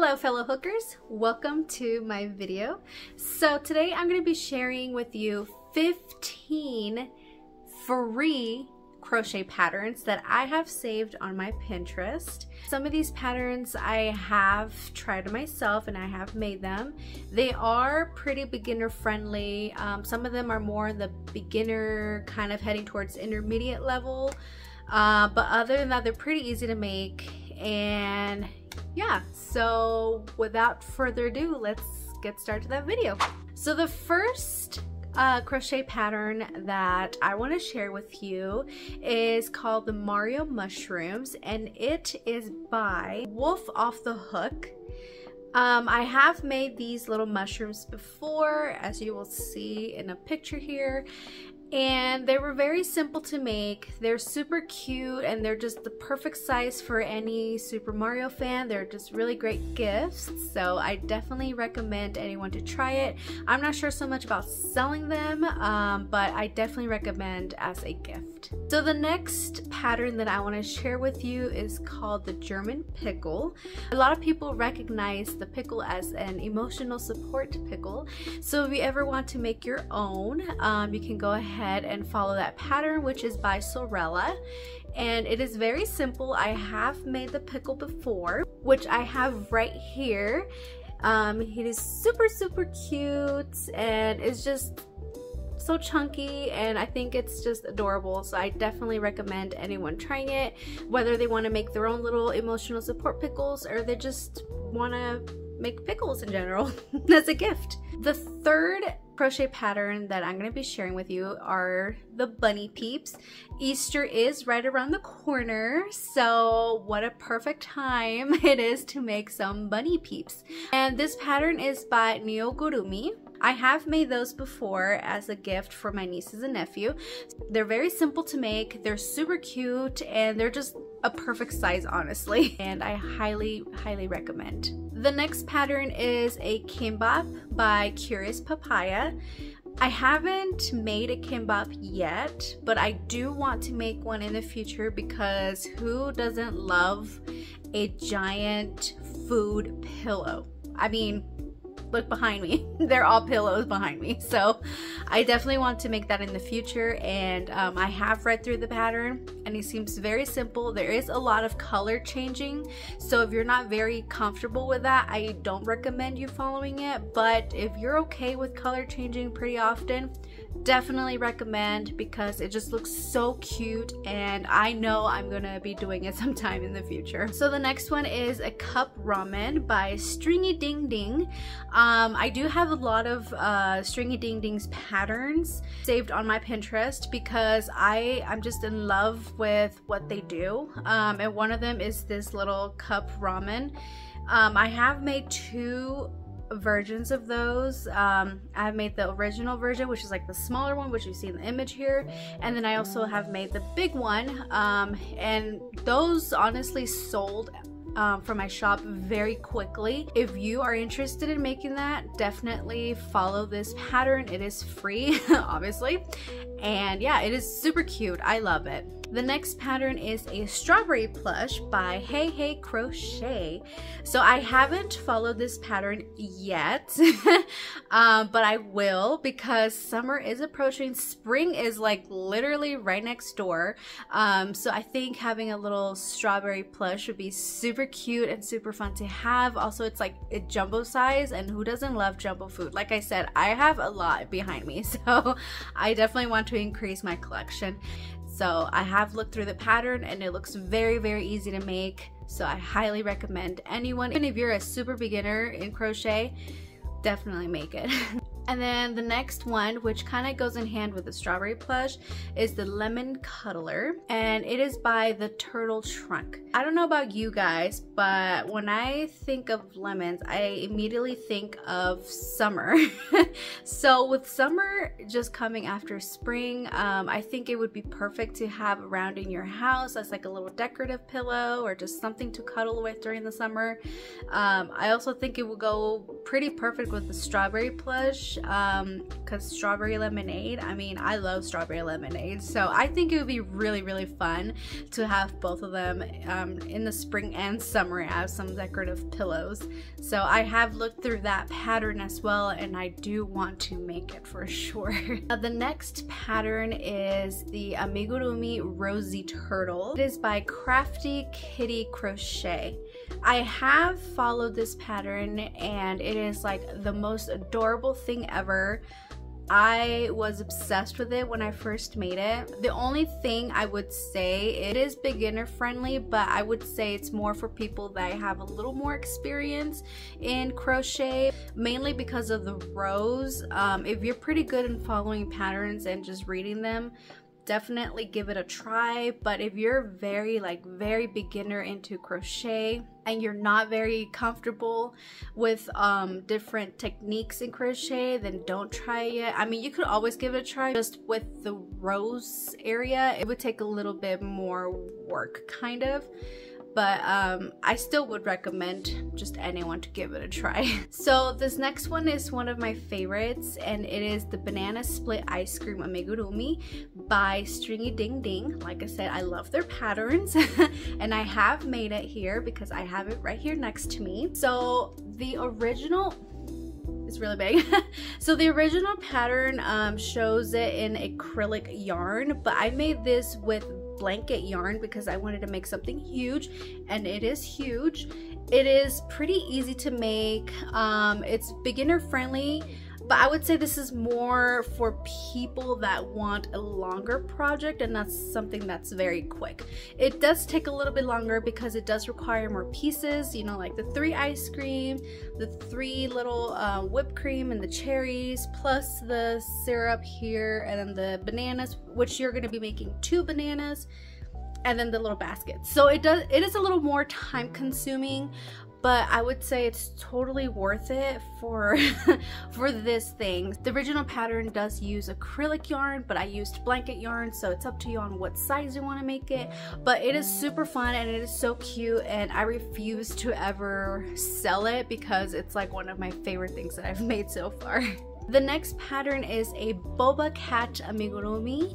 Hello fellow hookers, welcome to my video. So today I'm going to be sharing with you 15 free crochet patterns that I have saved on my Pinterest. Some of these patterns I have tried myself and I have made them. They are pretty beginner friendly. Um, some of them are more the beginner kind of heading towards intermediate level. Uh, but other than that, they're pretty easy to make and yeah, so without further ado, let's get started to that video. So the first uh, crochet pattern that I want to share with you is called the Mario Mushrooms and it is by Wolf Off the Hook. Um, I have made these little mushrooms before as you will see in a picture here and they were very simple to make. They're super cute and they're just the perfect size for any Super Mario fan. They're just really great gifts. So I definitely recommend anyone to try it. I'm not sure so much about selling them, um, but I definitely recommend as a gift. So the next pattern that I want to share with you is called the German pickle. A lot of people recognize the pickle as an emotional support pickle. So if you ever want to make your own, um, you can go ahead ahead and follow that pattern, which is by Sewrella. And it is very simple. I have made the pickle before, which I have right here. Um, it is super, super cute and it's just so chunky and I think it's just adorable so I definitely recommend anyone trying it whether they want to make their own little emotional support pickles or they just want to make pickles in general as a gift. The third crochet pattern that I'm going to be sharing with you are the bunny peeps. Easter is right around the corner, so what a perfect time it is to make some bunny peeps. And this pattern is by Neogurumi. I have made those before as a gift for my nieces and nephew. They're very simple to make, they're super cute, and they're just a perfect size honestly and I highly highly recommend. The next pattern is a kimbap by Curious Papaya. I haven't made a kimbap yet, but I do want to make one in the future because who doesn't love a giant food pillow? I mean, look behind me. They're all pillows behind me. So I definitely want to make that in the future. And um, I have read through the pattern and it seems very simple. There is a lot of color changing. So if you're not very comfortable with that, I don't recommend you following it. But if you're okay with color changing pretty often, definitely recommend because it just looks so cute and I know I'm gonna be doing it sometime in the future. So the next one is a cup ramen by Stringy Ding Ding. Um, I do have a lot of uh, Stringy Ding Ding's patterns saved on my Pinterest because I, I'm just in love with what they do. Um, and one of them is this little cup ramen. Um, I have made two versions of those. Um, I've made the original version, which is like the smaller one, which you see in the image here. And then I also have made the big one. Um, and those honestly sold um, from my shop very quickly. If you are interested in making that, definitely follow this pattern. It is free, obviously. And yeah, it is super cute. I love it. The next pattern is a strawberry plush by Hay Hay Crochet. So I haven't followed this pattern yet, um, but I will because summer is approaching. Spring is like literally right next door. Um, so I think having a little strawberry plush would be super cute and super fun to have. Also, it's like a jumbo size and who doesn't love jumbo food? Like I said, I have a lot behind me. So I definitely want to increase my collection. So I have looked through the pattern and it looks very, very easy to make. So I highly recommend anyone, even if you're a super beginner in crochet, definitely make it. And then the next one, which kind of goes in hand with the strawberry plush, is the lemon cuddler. And it is by the turtle trunk. I don't know about you guys, but when I think of lemons, I immediately think of summer. so with summer just coming after spring, um, I think it would be perfect to have around in your house as like a little decorative pillow or just something to cuddle with during the summer. Um, I also think it would go pretty perfect with the strawberry plush um because strawberry lemonade i mean i love strawberry lemonade so i think it would be really really fun to have both of them um, in the spring and summer as some decorative pillows. So i have looked through that pattern as well and i do want to make it for sure. Uh, the next pattern is the amigurumi rosy turtle. It is by crafty kitty crochet I have followed this pattern and it is like the most adorable thing ever. I was obsessed with it when I first made it. The only thing I would say, it is beginner friendly, but I would say it's more for people that have a little more experience in crochet, mainly because of the rows. Um, if you're pretty good in following patterns and just reading them, definitely give it a try but if you're very like very beginner into crochet and you're not very comfortable with um, different techniques in crochet then don't try it I mean you could always give it a try just with the rose area it would take a little bit more work kind of but um, I still would recommend just anyone to give it a try. so this next one is one of my favorites and it is the Banana Split Ice Cream Amigurumi by Stringy Ding Ding. Like I said, I love their patterns and I have made it here because I have it right here next to me. So the original it's really big. so the original pattern um, shows it in acrylic yarn, but I made this with blanket yarn because I wanted to make something huge and it is huge. It is pretty easy to make. Um, it's beginner friendly but I would say this is more for people that want a longer project and that's something that's very quick. It does take a little bit longer because it does require more pieces, you know, like the three ice cream, the three little uh, whipped cream and the cherries, plus the syrup here, and then the bananas, which you're gonna be making two bananas and then the little baskets. So it does it is a little more time consuming, but I would say it's totally worth it for for this thing. The original pattern does use acrylic yarn, but I used blanket yarn, so it's up to you on what size you want to make it. But it is super fun and it is so cute and I refuse to ever sell it because it's like one of my favorite things that I've made so far. The next pattern is a Boba Cat amigurumi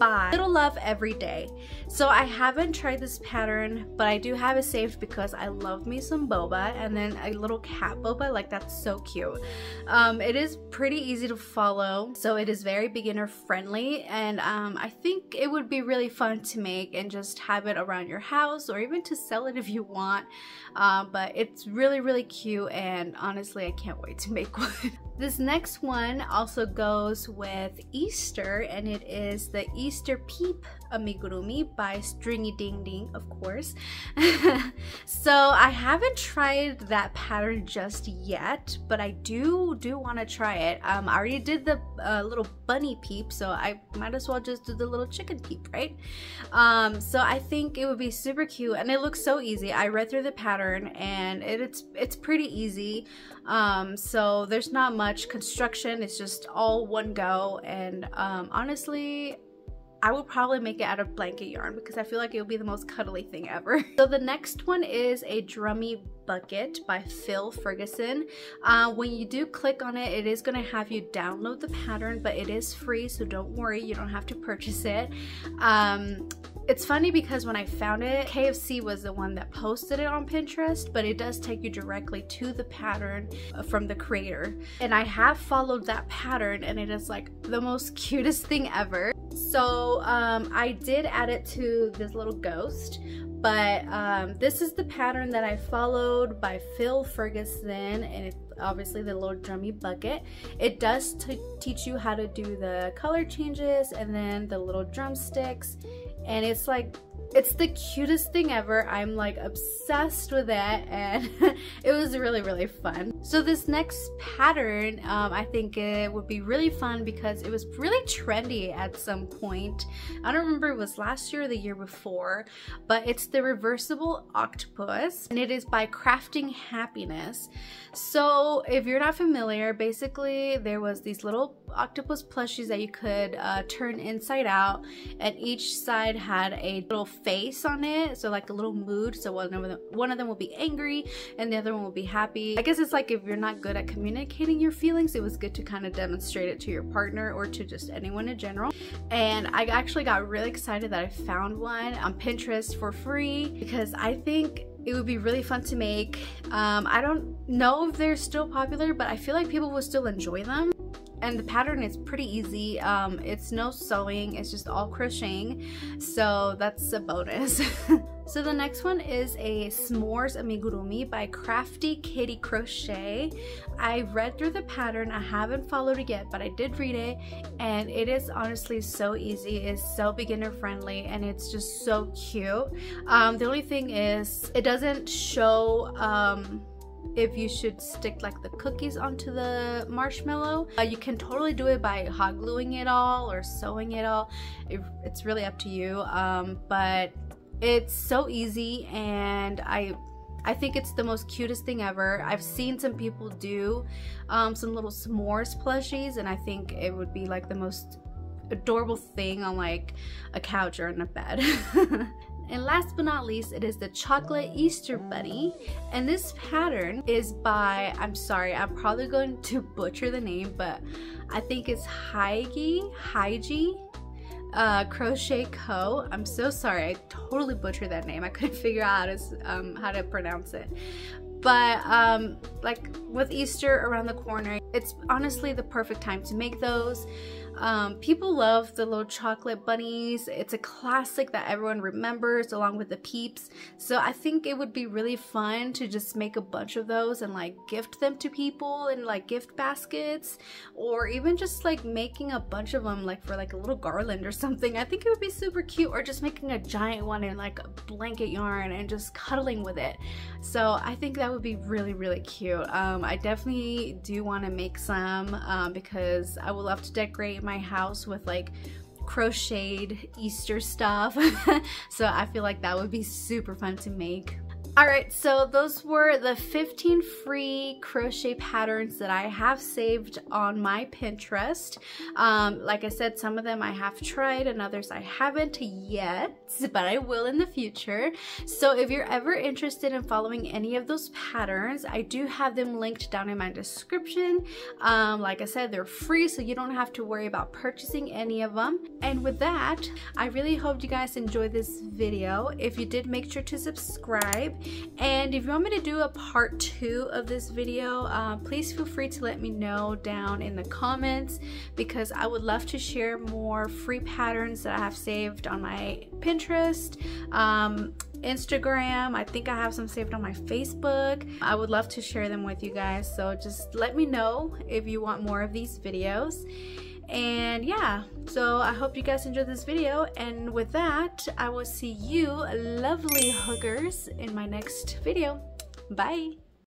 Little Love Every Day. So I haven't tried this pattern, but I do have it saved because I love me some boba and then a little cat boba, like that's so cute. Um, it is pretty easy to follow, so it is very beginner friendly and um, I think it would be really fun to make and just have it around your house or even to sell it if you want. Uh, but it's really, really cute and honestly, I can't wait to make one. This next one also goes with Easter and it is the Easter Peep amigurumi by Stringy Ding Ding, of course. so I haven't tried that pattern just yet, but I do do want to try it. Um, I already did the uh, little bunny peep, so I might as well just do the little chicken peep, right? Um, so I think it would be super cute and it looks so easy. I read through the pattern and it, it's it's pretty easy. Um, so there's not much construction. It's just all one go. And um, honestly, I would probably make it out of blanket yarn because I feel like it would be the most cuddly thing ever. so the next one is a drummy bucket by Phil Ferguson. Uh, when you do click on it, it is going to have you download the pattern, but it is free, so don't worry, you don't have to purchase it. Um, it's funny because when I found it, KFC was the one that posted it on Pinterest, but it does take you directly to the pattern uh, from the creator. And I have followed that pattern and it is like the most cutest thing ever. So um, I did add it to this little ghost, but um, this is the pattern that I followed by Phil Ferguson and it's obviously the little drummy bucket. It does teach you how to do the color changes and then the little drumsticks and it's like it's the cutest thing ever. I'm like obsessed with it and it was really, really fun. So this next pattern, um, I think it would be really fun because it was really trendy at some point. I don't remember it was last year or the year before, but it's the reversible octopus and it is by Crafting Happiness. So if you're not familiar, basically there was these little octopus plushies that you could uh, turn inside out and each side had a little face on it. So like a little mood. So one of them, one of them will be angry and the other one will be happy. I guess it's like if you're not good at communicating your feelings, it was good to kind of demonstrate it to your partner or to just anyone in general. And I actually got really excited that I found one on Pinterest for free because I think it would be really fun to make. Um, I don't know if they're still popular, but I feel like people will still enjoy them and the pattern is pretty easy. Um, it's no sewing it's just all crocheting. So that's a bonus. So the next one is a s'mores amigurumi by crafty kitty crochet. I read through the pattern i haven't followed it yet but i did read it and it is honestly so easy it's so beginner friendly and it's just so cute. Um, the only thing is it doesn't show um, if you should stick like the cookies onto the marshmallow. Uh, you can totally do it by hot gluing it all or sewing it all. It, it's really up to you. Um, but it's so easy and I I think it's the most cutest thing ever. I've seen some people do um, some little s'mores plushies and I think it would be like the most adorable thing on like a couch or in a bed. And last but not least, it is the Chocolate Easter Bunny. And this pattern is by, I'm sorry, I'm probably going to butcher the name, but I think it's Haigi, Haiji uh, Crochet Co. I'm so sorry, I totally butchered that name. I couldn't figure out how to, um, how to pronounce it. But um, like with Easter around the corner, it's honestly the perfect time to make those. Um, people love the little chocolate bunnies. It's a classic that everyone remembers along with the peeps. So I think it would be really fun to just make a bunch of those and like gift them to people in like gift baskets or even just like making a bunch of them like for like a little garland or something. I think it would be super cute or just making a giant one in like a blanket yarn and just cuddling with it. So I think that would be really, really cute. Um, I definitely do want to make some um, because I would love to decorate my house with like crocheted Easter stuff. so I feel like that would be super fun to make. Alright, so those were the 15 free crochet patterns that I have saved on my Pinterest. Um, like I said, some of them I have tried and others I haven't yet, but I will in the future. So if you're ever interested in following any of those patterns, I do have them linked down in my description. Um, like I said, they're free, so you don't have to worry about purchasing any of them. And with that, I really hope you guys enjoyed this video. If you did, make sure to subscribe and if you want me to do a part two of this video, uh, please feel free to let me know down in the comments because I would love to share more free patterns that I have saved on my Pinterest. Um, Instagram. I think I have some saved on my Facebook. I would love to share them with you guys. So just let me know if you want more of these videos and yeah so i hope you guys enjoyed this video. And with that i will see you lovely hookers in my next video. Bye